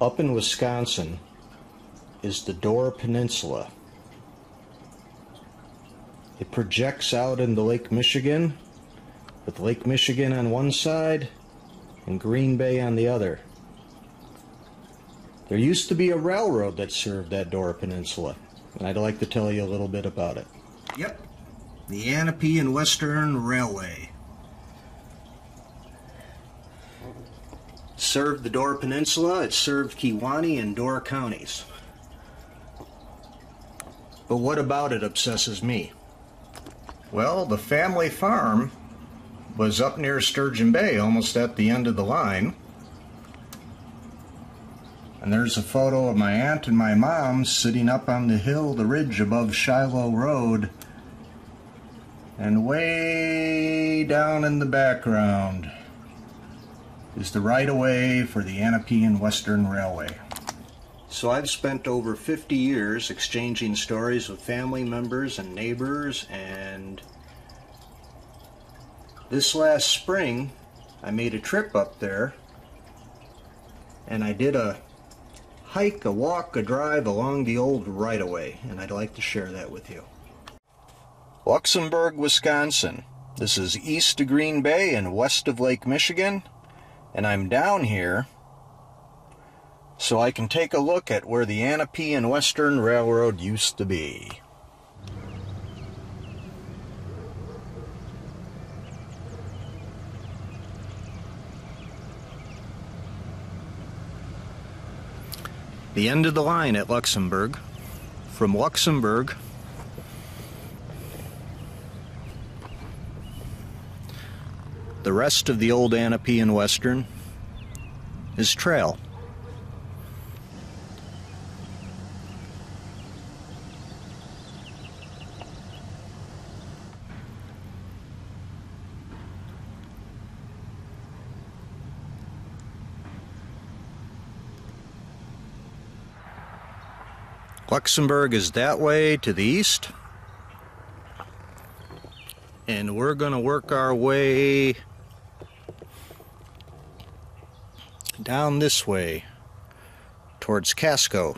Up in Wisconsin is the Door Peninsula. It projects out into Lake Michigan, with Lake Michigan on one side and Green Bay on the other. There used to be a railroad that served that Door Peninsula, and I'd like to tell you a little bit about it. Yep, the Ahnapee and Western Railway. Served the Door Peninsula, it served Kewaunee and Door counties. But what about it obsesses me? Well, the family farm was up near Sturgeon Bay, almost at the end of the line. And there's a photo of my aunt and my mom sitting up on the hill, the ridge above Shiloh Road. And way down in the background is the right-of-way for the Ahnapee and Western Railway. So I've spent over 50 years exchanging stories with family members and neighbors and this last spring I made a trip up there and I did a hike, a walk, a drive along the old right-of-way and I'd like to share that with you. Luxembourg, Wisconsin. This is east of Green Bay and west of Lake Michigan and I'm down here so I can take a look at where the Ahnapee and Western Railroad used to be. The end of the line at Luxembourg. From Luxembourg, the rest of the old Ahnapee and Western is trail. Luxembourg is that way to the east. And we're going to work our way down this way towards Casco.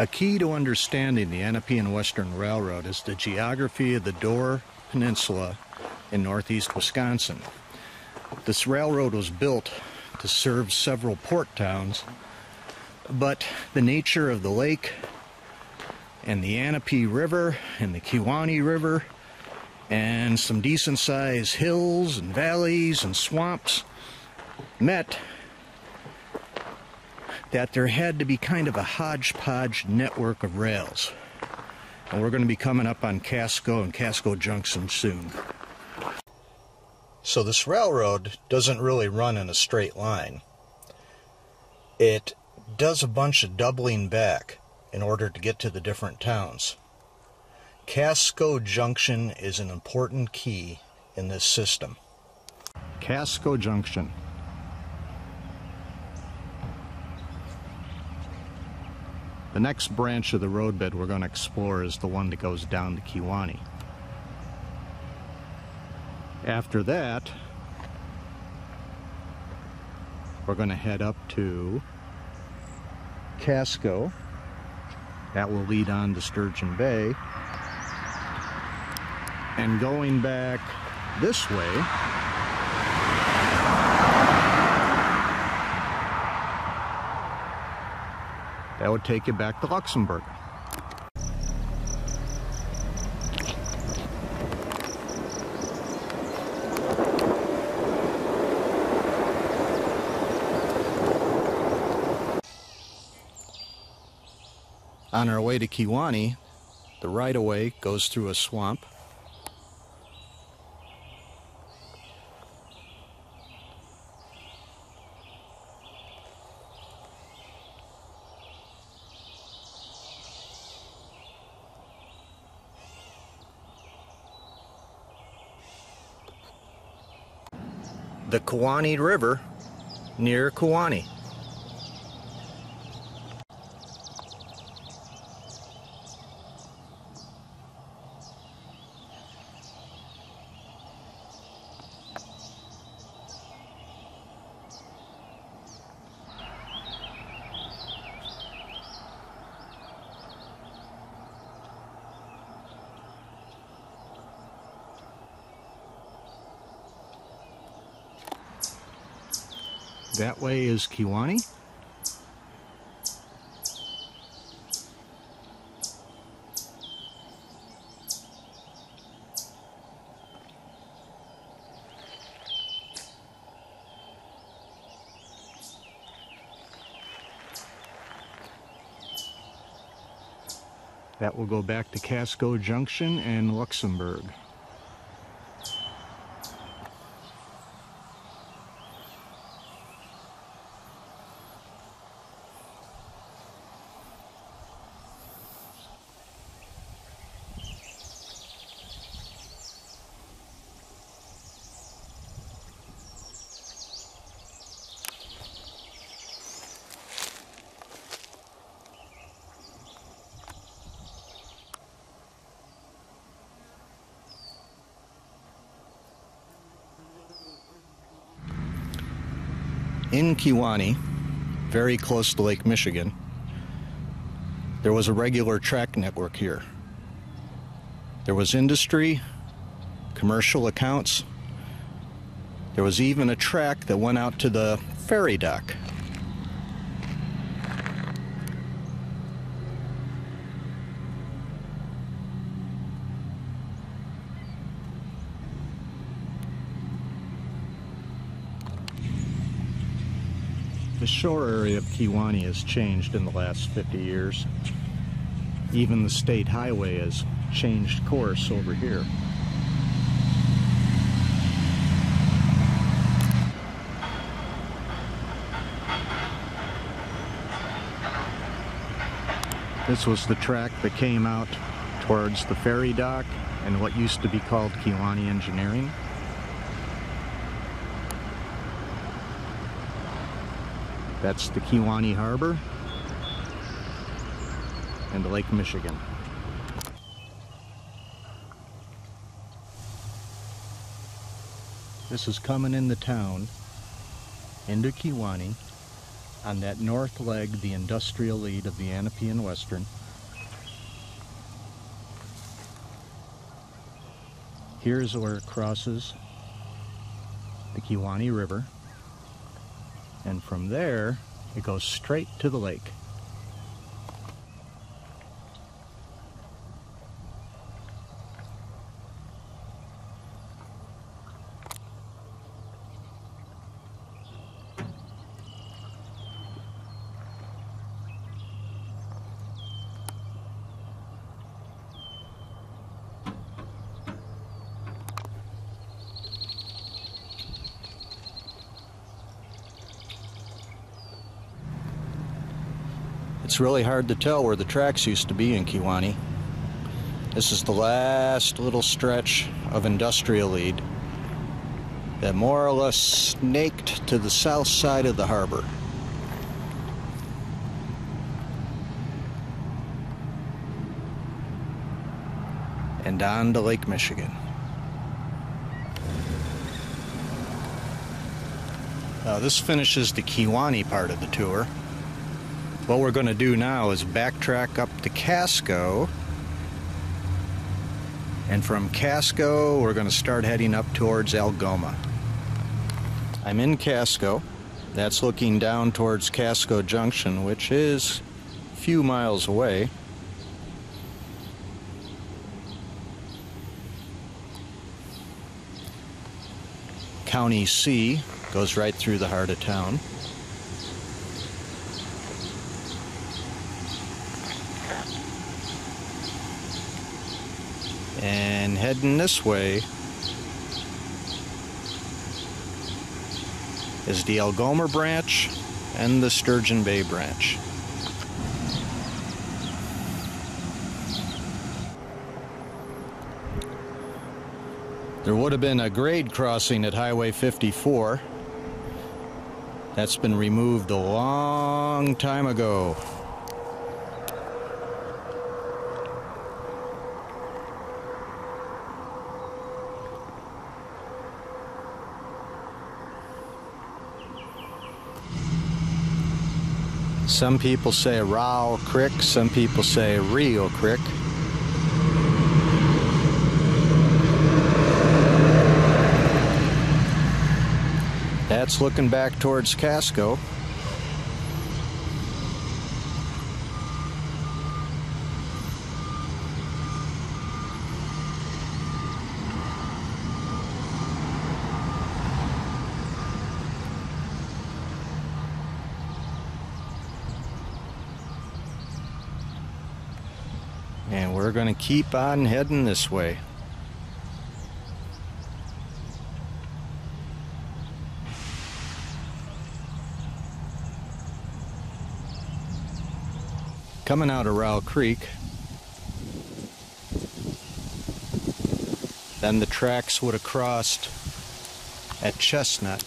A key to understanding the Ahnapee and Western Railroad is the geography of the Door Peninsula in northeast Wisconsin. This railroad was built to serve several port towns, but the nature of the lake and the Ahnapee River and the Kewaunee River and some decent sized hills and valleys and swamps met that there had to be kind of a hodgepodge network of rails. And we're going to be coming up on Casco and Casco Junction soon. So this railroad doesn't really run in a straight line. It does a bunch of doubling back in order to get to the different towns. Casco Junction is an important key in this system. Casco Junction. The next branch of the roadbed we're going to explore is the one that goes down to Kewaunee. After that, we're going to head up to Casco. That will lead on to Sturgeon Bay. And going back this way, would take you back to Luxembourg. On our way to Kewaunee, the right of way goes through a swamp. The Kewaunee River near Kewaunee. That Kewaunee. That will go back to Casco Junction and Luxembourg. In Kewaunee, very close to Lake Michigan, there was a regular track network here. There was industry, commercial accounts. There was even a track that went out to the ferry dock. The shore area of Kewaunee has changed in the last 50 years. Even the state highway has changed course over here. This was the track that came out towards the ferry dock and what used to be called Kewaunee Engineering. That's the Kewaunee Harbor and the Lake Michigan. This is coming in the town into Kewaunee on that north leg, the industrial lead of the Ahnapee and Western. Here's where it crosses the Kewaunee River. And from there, it goes straight to the lake. It's really hard to tell where the tracks used to be in Kewaunee. This is the last little stretch of industrial lead that more or less snaked to the south side of the harbor. And on to Lake Michigan. Now this finishes the Kewaunee part of the tour. What we're going to do now is backtrack up to Casco. And from Casco, we're going to start heading up towards Algoma. I'm in Casco. That's looking down towards Casco Junction, which is a few miles away. County C goes right through the heart of town. And heading this way is the Algoma branch and the Sturgeon Bay branch. There would have been a grade crossing at Highway 54. That's been removed a long time ago. Some people say Rao Creek, some people say Rio Creek. That's looking back towards Casco. And we're going to keep on heading this way. Coming out of Rowell Creek, then the tracks would have crossed at Chestnut.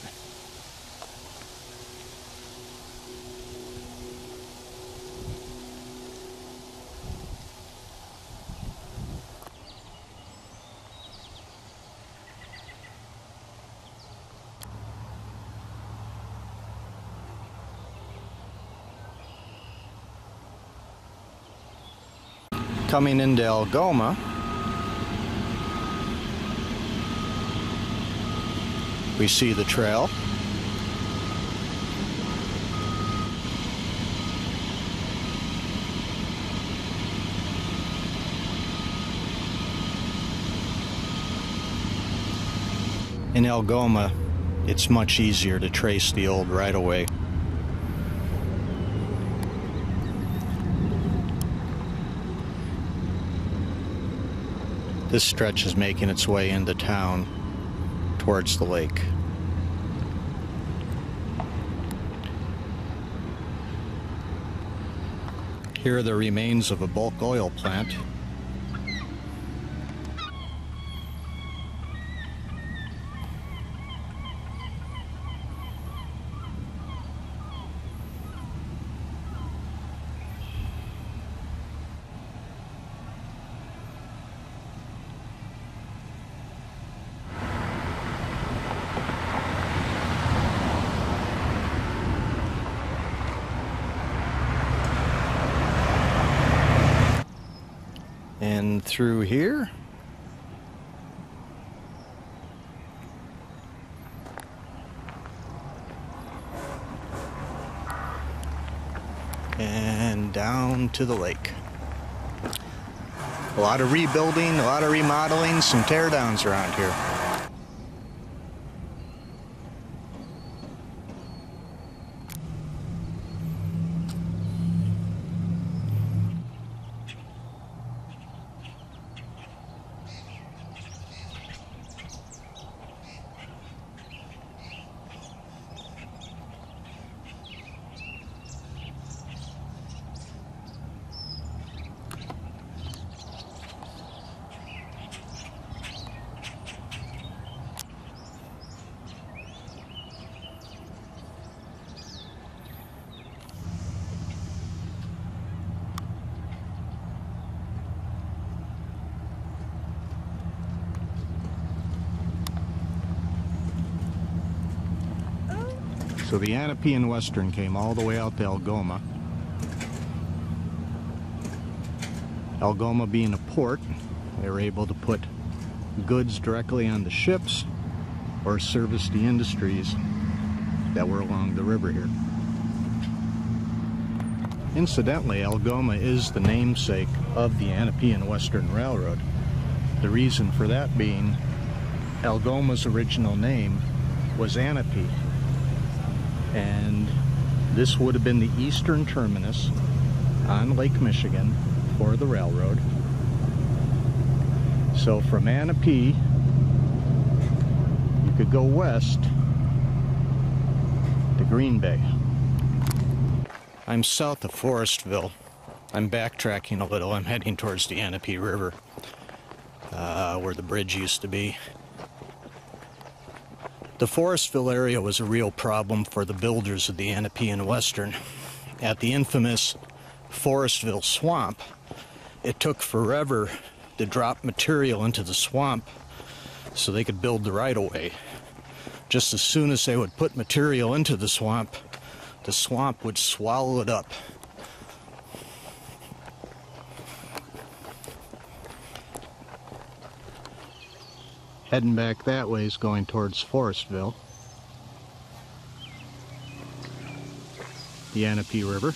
Coming into Algoma. We see the trail. In Algoma, it's much easier to trace the old right This stretch is making its way into town towards the lake. Here are the remains of a bulk oil plant. and through here. And down to the lake. A lot of rebuilding, a lot of remodeling, some teardowns around here. The Ahnapee and Western came all the way out to Algoma. Algoma being a port, they were able to put goods directly on the ships or service the industries that were along the river here. Incidentally, Algoma is the namesake of the Ahnapee and Western Railroad. The reason for that being Algoma's original name was Ahnapee. And this would have been the eastern terminus on Lake Michigan for the railroad. So from Ahnapee, you could go west to Green Bay. I'm south of Forestville. I'm backtracking a little. I'm heading towards the Ahnapee River, uh, where the bridge used to be. The Forestville area was a real problem for the builders of the Ahnapee and Western. At the infamous Forestville Swamp, it took forever to drop material into the swamp so they could build the right of way. Just as soon as they would put material into the swamp, the swamp would swallow it up. Heading back that way is going towards Forestville. The Ahnapee River.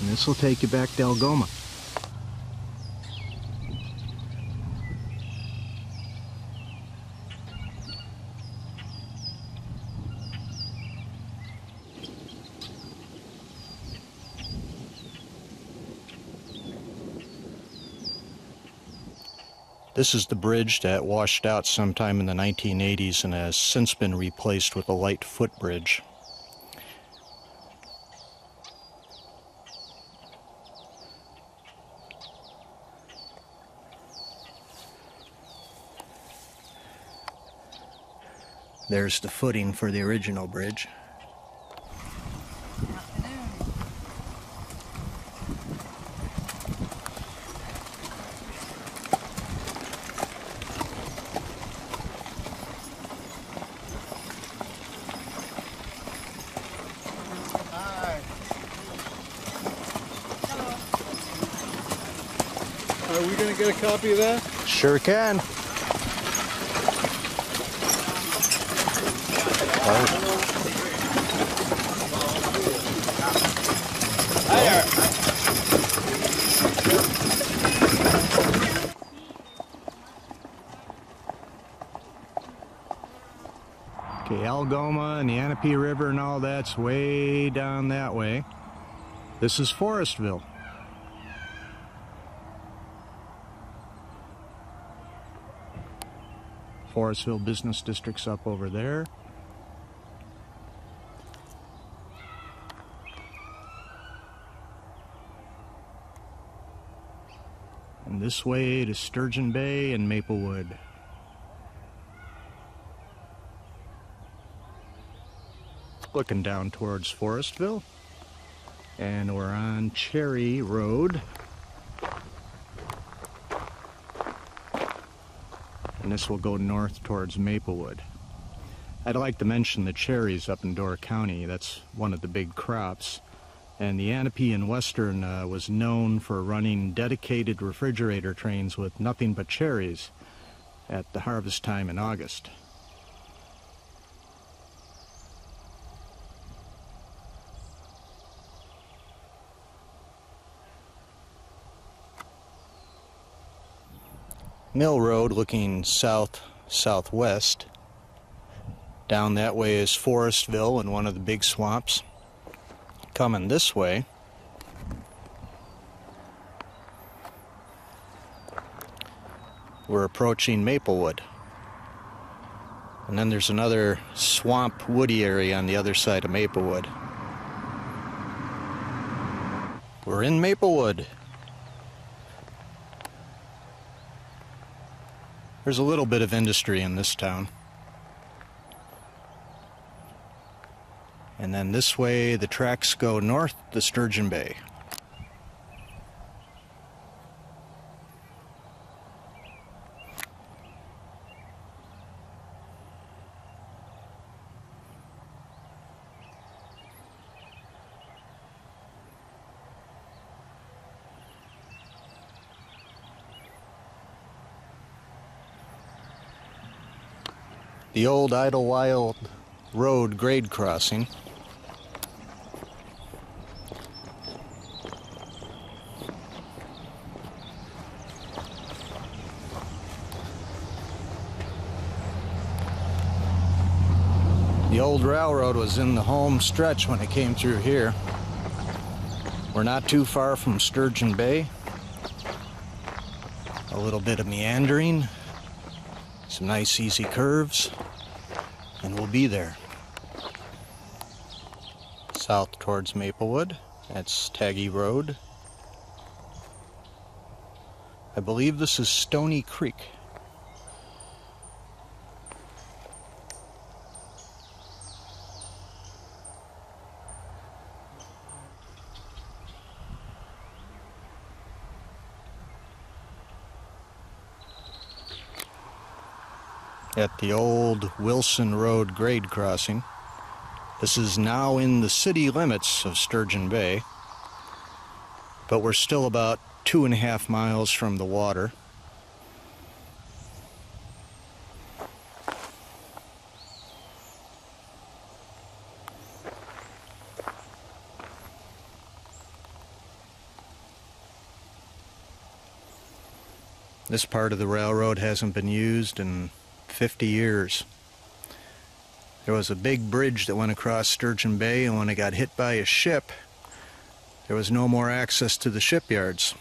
And this will take you back to Algoma. This is the bridge that washed out sometime in the 1980s and has since been replaced with a light footbridge. There's the footing for the original bridge. Are we gonna get a copy of that? Sure can. Okay, Algoma and the Ahnapee River and all that's way down that way. This is Forestville. Forestville Business District's up over there. And this way to Sturgeon Bay and Maplewood. Looking down towards Forestville. And we're on Cherry Road. And this will go north towards Maplewood. I'd like to mention the cherries up in Door County. That's one of the big crops. And the Ahnapee and Western uh, was known for running dedicated refrigerator trains with nothing but cherries at the harvest time in August. Mill Road looking south southwest. Down that way is Forestville and one of the big swamps. Coming this way, we're approaching Maplewood. And then there's another swamp woody area on the other side of Maplewood. We're in Maplewood. There's a little bit of industry in this town. And then this way the tracks go north to Sturgeon Bay. The old Idlewild Road grade crossing. The old railroad was in the home stretch when it came through here. We're not too far from Sturgeon Bay. A little bit of meandering, some nice easy curves, and we'll be there. South towards Maplewood, that's Taggy Road. I believe this is Stony Creek. At the old Wilson Road grade crossing. This is now in the city limits of Sturgeon Bay, but we're still about two and a half miles from the water. This part of the railroad hasn't been used in 50 years. There was a big bridge that went across Sturgeon Bay, and when it got hit by a ship, there was no more access to the shipyards.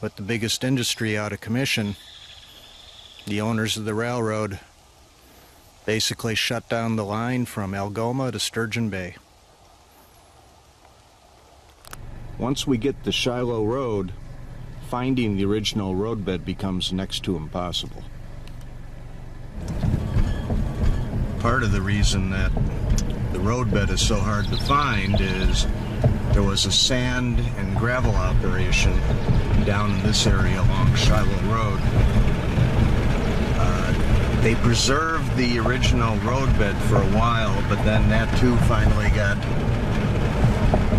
But the biggest industry out of commission, the owners of the railroad basically shut down the line from Algoma to Sturgeon Bay. Once we get the Shiloh Road, finding the original roadbed becomes next to impossible. Part of the reason that the roadbed is so hard to find is there was a sand and gravel operation down in this area along Shiloh Road. Uh, they preserved the original roadbed for a while, but then that too finally got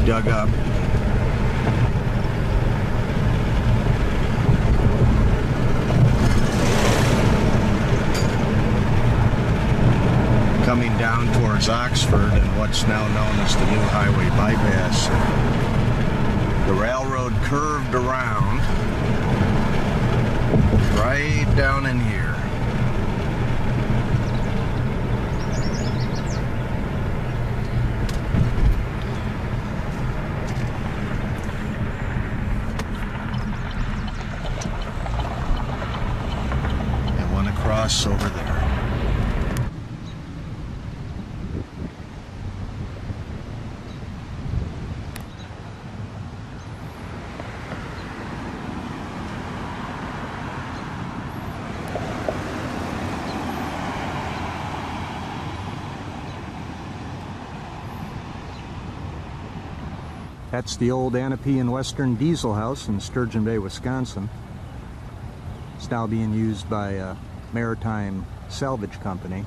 dug up coming down towards Oxford and what's now known as the new highway bypass. The railroad curved around right down in here. And went across over there. That's the old Ahnapee and Western Diesel House in Sturgeon Bay, Wisconsin. It's now being used by a maritime salvage company.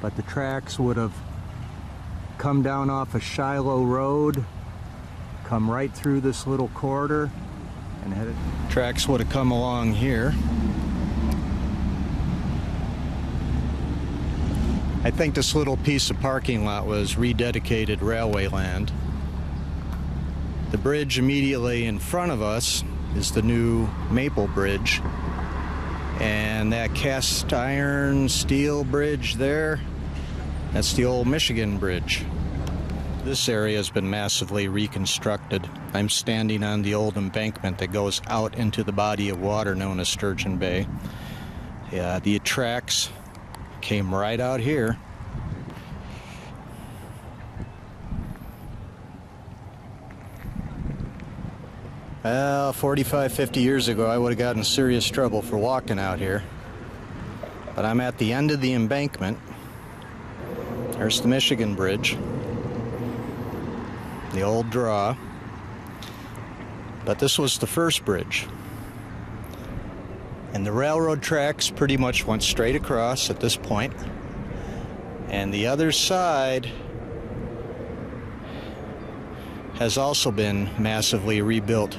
But the tracks would have come down off of Shiloh Road, come right through this little corridor, and headed. Tracks would have come along here. I think this little piece of parking lot was rededicated railway land. The bridge immediately in front of us is the new Maple Bridge. And that cast iron steel bridge there, that's the old Michigan Bridge. This area has been massively reconstructed. I'm standing on the old embankment that goes out into the body of water known as Sturgeon Bay. Yeah, the tracks came right out here. Well, 45, 50 years ago, I would have gotten serious trouble for walking out here. But I'm at the end of the embankment. There's the Michigan Bridge, the old draw. But this was the first bridge. And the railroad tracks pretty much went straight across at this point. And the other side has also been massively rebuilt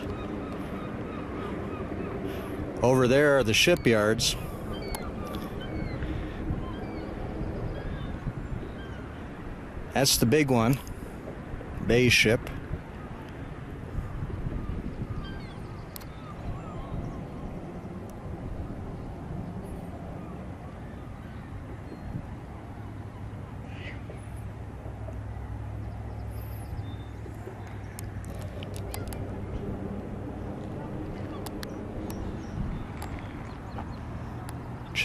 Over there are the shipyards. That's the big one, Bay ship.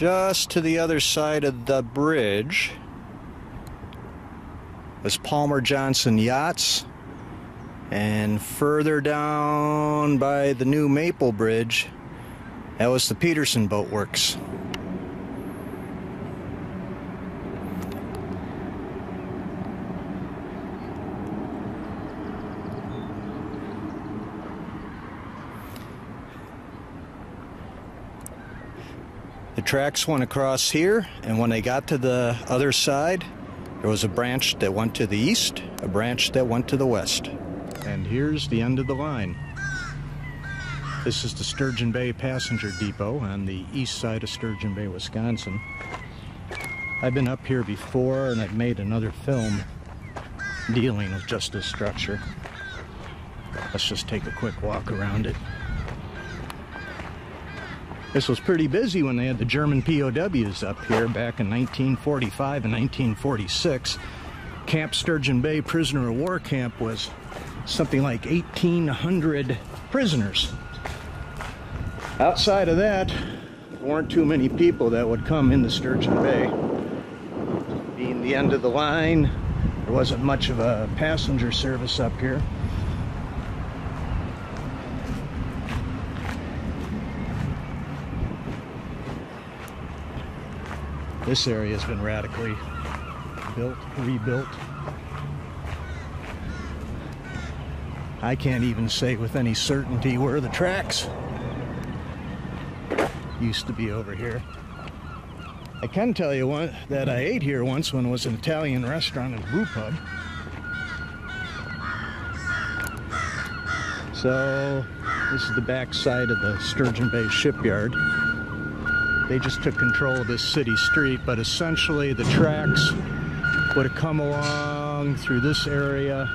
Just to the other side of the bridge was Palmer Johnson Yachts. And further down by the new Maple Bridge, that was the Peterson Boat Works. The tracks went across here, and when they got to the other side, there was a branch that went to the east, a branch that went to the west. And here's the end of the line. This is the Sturgeon Bay Passenger Depot on the east side of Sturgeon Bay, Wisconsin. I've been up here before and I've made another film dealing with just this structure. Let's just take a quick walk around it. This was pretty busy when they had the German POWs up here back in 1945 and 1946. Camp Sturgeon Bay Prisoner of War Camp was something like 1,800 prisoners. Outside of that, there weren't too many people that would come into Sturgeon Bay. Being the end of the line, there wasn't much of a passenger service up here. This area has been radically built, rebuilt. I can't even say with any certainty where the tracks used to be over here. I can tell you one that I ate here once when it was an Italian restaurant and brew pub. So this is the back side of the Sturgeon Bay shipyard. They just took control of this city street, but essentially the tracks would have come along through this area,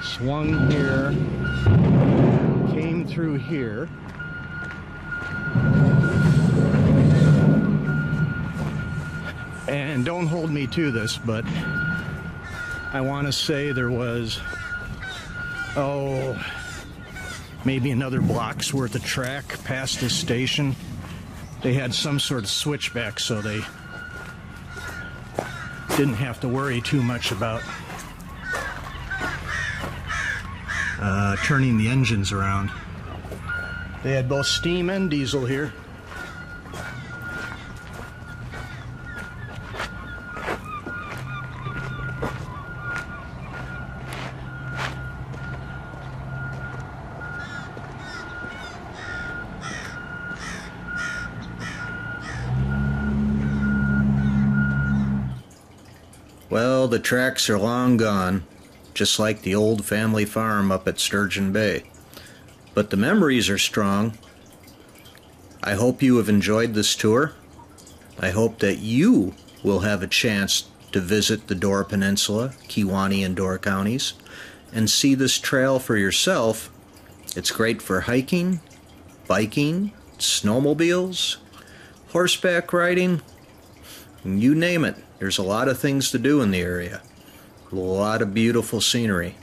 swung here, came through here. And don't hold me to this, but I want to say there was, oh, maybe another block's worth of track past this station they had some sort of switchback so they didn't have to worry too much about uh, turning the engines around. They had both steam and diesel here. Well, the tracks are long gone, just like the old family farm up at Sturgeon Bay. But the memories are strong. I hope you have enjoyed this tour. I hope that you will have a chance to visit the Door Peninsula, Kewaunee and Door counties, and see this trail for yourself. It's great for hiking, biking, snowmobiles, horseback riding, you name it. There's a lot of things to do in the area. A lot of beautiful scenery.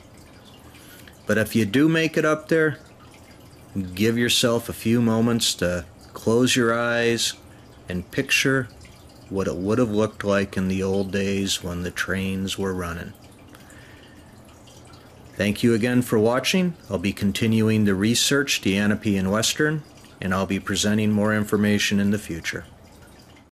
But if you do make it up there, give yourself a few moments to close your eyes and picture what it would have looked like in the old days when the trains were running. Thank you again for watching. I'll be continuing the research the Ahnapee and Western, and I'll be presenting more information in the future.